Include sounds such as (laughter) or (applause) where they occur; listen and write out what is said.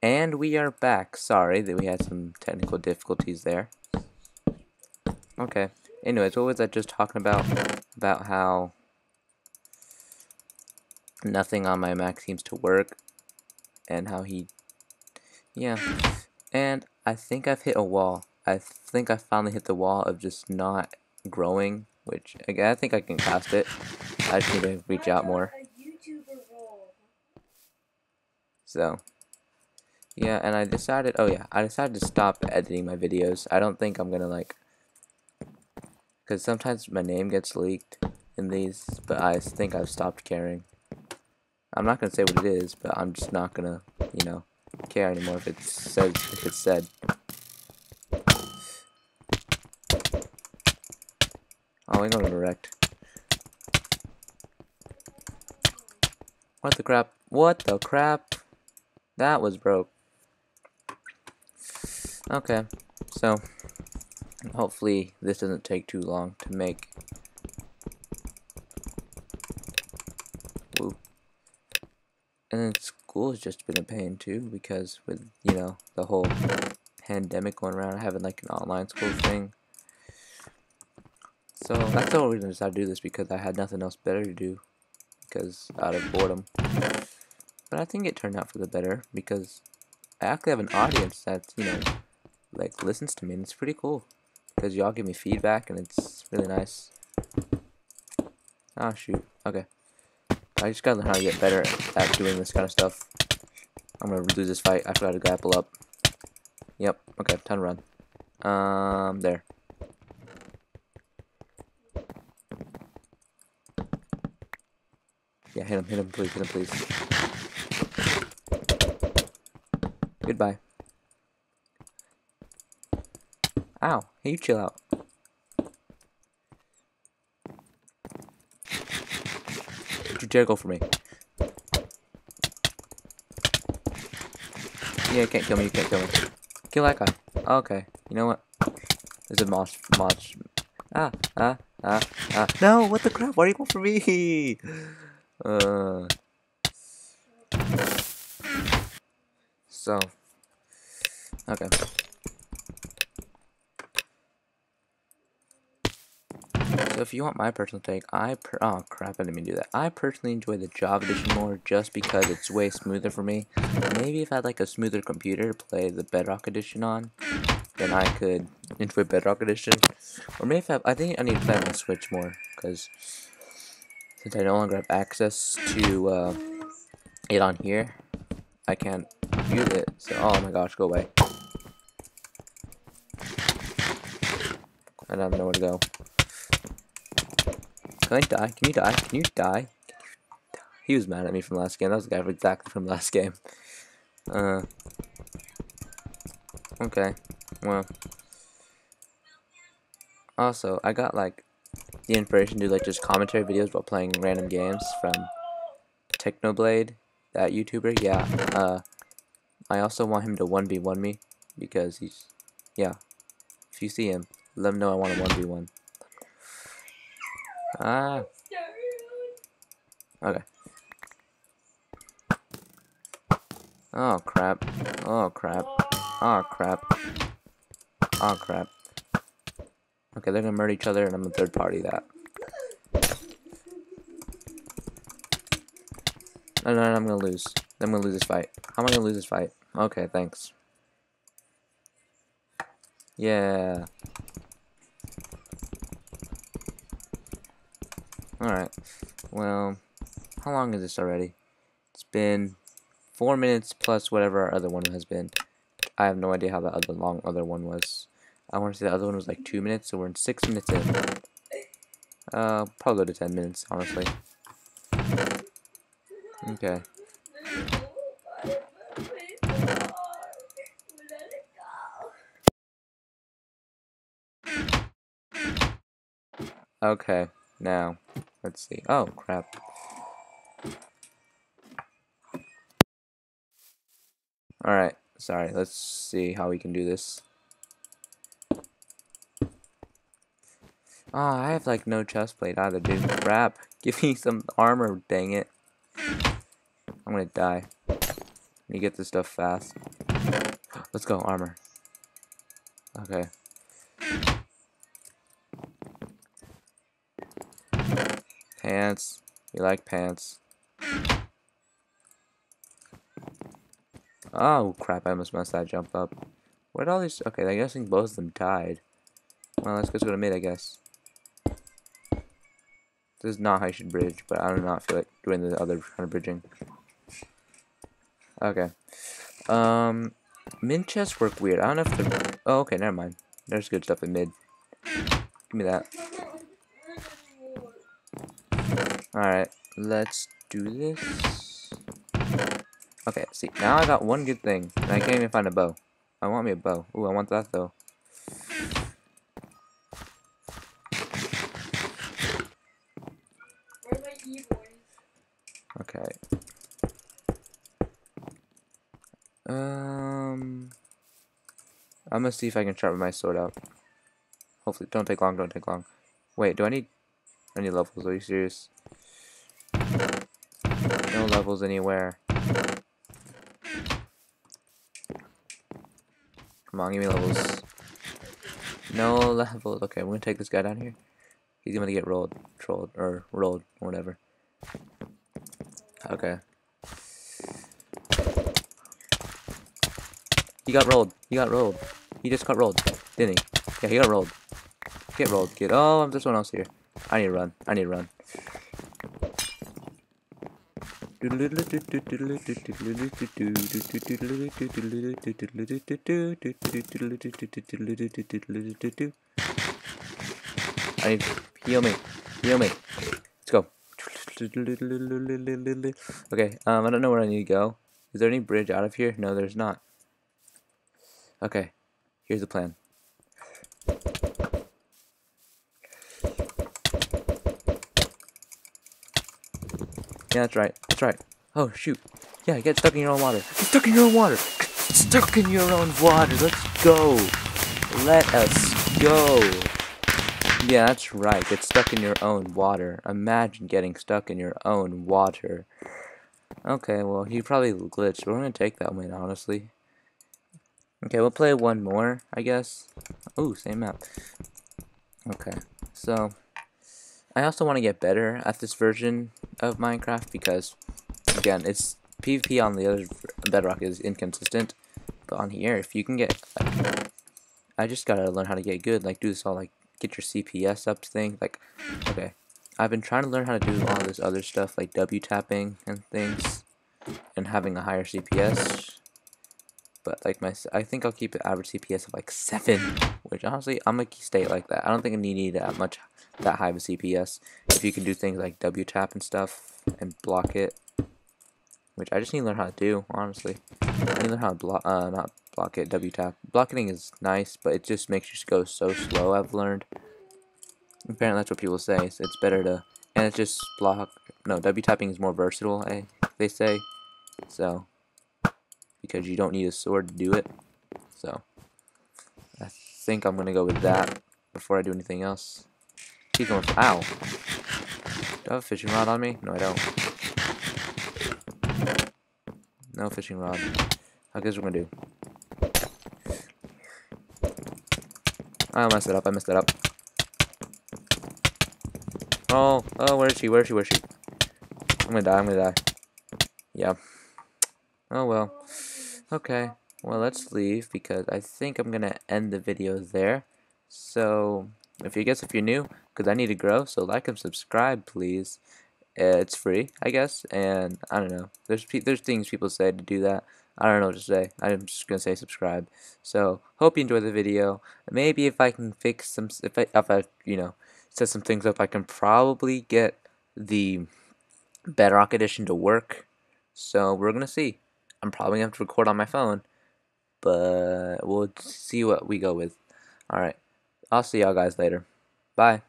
And we are back. Sorry that we had some technical difficulties there. Okay. Anyways, what was I just talking about? About how nothing on my Mac seems to work. And how he... Yeah. And I think I've hit a wall. I think I finally hit the wall of just not growing. Which, again, I think I can past it. I just need to reach out more. So, yeah, and I decided, oh yeah, I decided to stop editing my videos. I don't think I'm gonna like, because sometimes my name gets leaked in these, but I think I've stopped caring. I'm not gonna say what it is, but I'm just not gonna, you know, care anymore if it says if it's said. Oh, I'm gonna wrecked. What the crap? What the crap? That was broke. Okay, so hopefully this doesn't take too long to make. And then school has just been a pain too because with you know the whole pandemic going around, having like an online school thing. So that's the only reason I decided to do this because I had nothing else better to do because out of boredom. But I think it turned out for the better because I actually have an audience that's, you know, like listens to me and it's pretty cool. Because y'all give me feedback and it's really nice. Oh shoot. Okay. I just gotta learn how to get better at doing this kind of stuff. I'm gonna lose this fight. I forgot to grapple up. Yep. Okay, time to run. Um, there. Yeah, hit him, hit him, please, hit him, please. Goodbye. Ow, hey, you chill out. Don't you dare go for me. Yeah, you can't kill me, you can't kill me. Kill that guy. Okay, you know what? There's a mosh, mosh. Ah, ah, ah, ah. No, what the crap? Why are you going for me? (laughs) Uh. So. Okay. So if you want my personal take, I per oh crap, I didn't mean to do that. I personally enjoy the Java edition more just because it's way smoother for me. Maybe if I had like a smoother computer to play the Bedrock edition on, then I could enjoy Bedrock edition. Or maybe if I, I think I need to play on Switch more because since I no longer have access to uh, it on here, I can't use it. So oh my gosh, go away. I don't know where to go. Can I die? Can you die? Can you die? He was mad at me from last game. That was the guy exactly from last game. Uh. Okay. Well. Also, I got like the inspiration to do like just commentary videos while playing random games from Technoblade, that YouTuber. Yeah. Uh. I also want him to 1v1 me because he's yeah. If you see him, let him know I want a 1v1. Ah. Okay. Oh crap. Oh crap. Oh crap. Oh crap. Okay, they're gonna murder each other and I'm a third party that. No, no, no, I'm gonna lose. I'm gonna lose this fight. How am I gonna lose this fight? Okay, thanks. Yeah. Alright. Well, how long is this already? It's been four minutes plus whatever our other one has been. I have no idea how the other long other one was. I want to say the other one was like two minutes, so we're in six minutes in. Uh, probably go to ten minutes, honestly. Okay. Okay, now. Let's see. Oh, crap. Alright, sorry. Let's see how we can do this. Ah, oh, I have like no chest plate either, dude. Crap. (laughs) Give me some armor, dang it. I'm gonna die. Let me get this stuff fast. Let's go, armor. Okay. Pants. You like pants. Oh, crap, I almost messed that jump up. Where'd all these... Okay, I guess both of them died. Well, let's go to the mid, I guess. This is not how you should bridge, but I do not feel like doing the other kind of bridging. Okay. Um, mid chests work weird. I don't know if they're... Oh, okay, never mind. There's good stuff in mid. Give me that. Alright, let's do this. Okay, see, now I got one good thing, and I can't even find a bow. I want me a bow. Ooh, I want that, though. Okay. Um, I'm gonna see if I can sharpen my sword out. Hopefully, don't take long. Don't take long. Wait, do I need any levels? Are you serious? Levels anywhere. Come on, give me levels. No levels. Okay, we're gonna take this guy down here. He's gonna get rolled, trolled, or rolled, or whatever. Okay. He got rolled. He got rolled. He just got rolled, didn't he? Yeah, he got rolled. Get rolled, kid. Oh, there's one else here. I need to run. I need to run. I need heal me. Heal me. Let's go. Okay, um, I don't know where I need to go. Is there any bridge out of here? No, there's not. Okay, here's the plan. Yeah, that's right. That's right. Oh, shoot. Yeah, get stuck in your own water. Get stuck in your own water. Get stuck in your own water. Let's go. Let us go. Yeah, that's right. Get stuck in your own water. Imagine getting stuck in your own water. Okay, well, he probably glitched. We're going to take that win, honestly. Okay, we'll play one more, I guess. Oh, same map. Okay, so... I also want to get better at this version of Minecraft because, again, it's PvP on the other Bedrock is inconsistent, but on here, if you can get, like, I just gotta learn how to get good, like, do this all, like, get your CPS up thing, like, okay, I've been trying to learn how to do all this other stuff, like W tapping and things, and having a higher CPS, but, like, my, I think I'll keep an average CPS of, like, 7, which, honestly, I'm gonna stay like that, I don't think I need that much that high of a CPS. If you can do things like W tap and stuff and block it, which I just need to learn how to do, honestly. I need to learn how to block, uh, not block it, W tap. Blocking is nice, but it just makes you go so slow, I've learned. Apparently that's what people say, so it's better to, and it's just block, no, W tapping is more versatile, eh, they say, so, because you don't need a sword to do it, so, I think I'm going to go with that before I do anything else. Keep going. Ow. Do I have a fishing rod on me? No, I don't. No fishing rod. I guess we're gonna do. I messed it up. I messed it up. Oh, oh, where is she? Where is she? Where is she? I'm gonna die. I'm gonna die. Yeah. Oh well. Okay. Well, let's leave because I think I'm gonna end the video there. So, if you guess if you're new, because I need to grow. So like and subscribe, please. It's free, I guess, and I don't know. There's there's things people say to do that. I don't know what to say. I'm just gonna say subscribe. So hope you enjoyed the video. Maybe if I can fix some, if I, if I you know set some things up, I can probably get the Bedrock edition to work. So we're gonna see. I'm probably gonna have to record on my phone, but we'll see what we go with. All right. I'll see y'all guys later. Bye.